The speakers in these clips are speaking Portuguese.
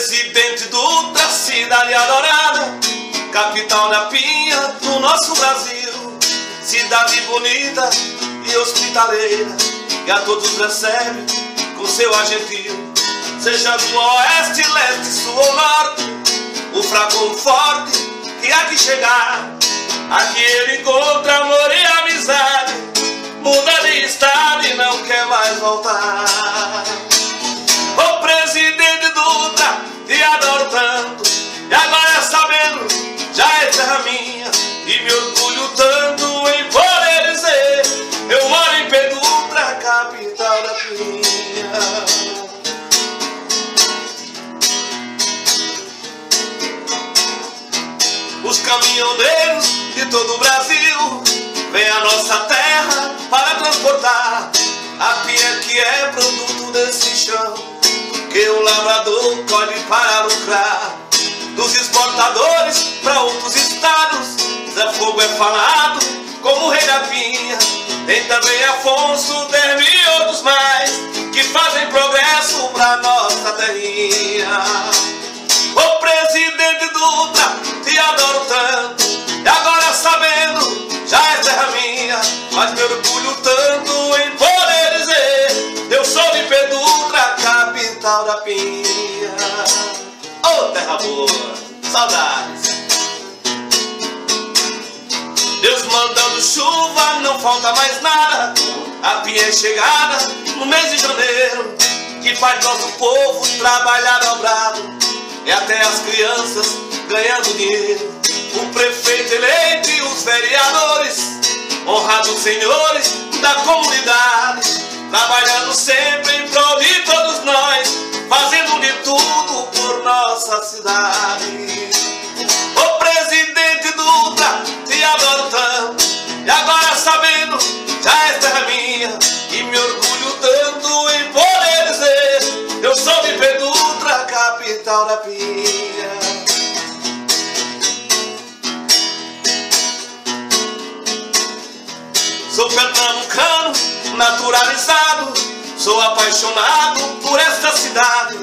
presidente Dutra, cidade adorada, capital da pinha do nosso Brasil. Cidade bonita e hospitaleira, que a todos recebe com seu argentino. Seja do oeste, leste, sul ou norte, o fraco ou forte que que chegar. Aqui ele encontra amor e amizade, caminhoneiros de todo o Brasil vêm à nossa terra para transportar a pinha que é produto desse chão que o lavrador colhe para lucrar. Dos exportadores para outros estados, Zé Fogo é falado como rei da pinha. Tem também Afonso, Derme Ô oh, terra boa, saudades. Deus mandando chuva, não falta mais nada. A pinha é chegada no mês de janeiro, que faz nosso povo trabalhar dobrado e até as crianças ganhando dinheiro. O prefeito eleito e os vereadores, honrados senhores da comunidade, trabalhando sempre capital da Pinha. Sou pernambucano, naturalizado, sou apaixonado por esta cidade.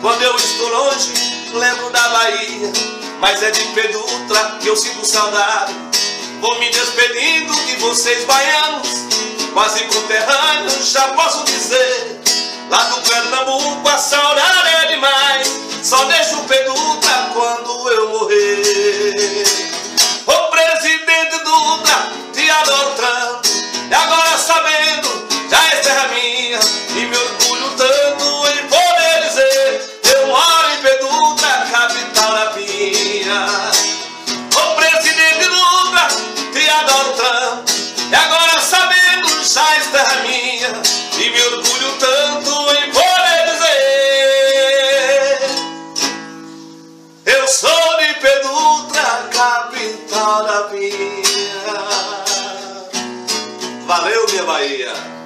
Quando eu estou longe, lembro da Bahia, mas é de Pedutra que eu sinto saudade. Vou me despedindo de vocês baianos, quase conterrâneos, já posso dizer. Valeu, minha Bahia!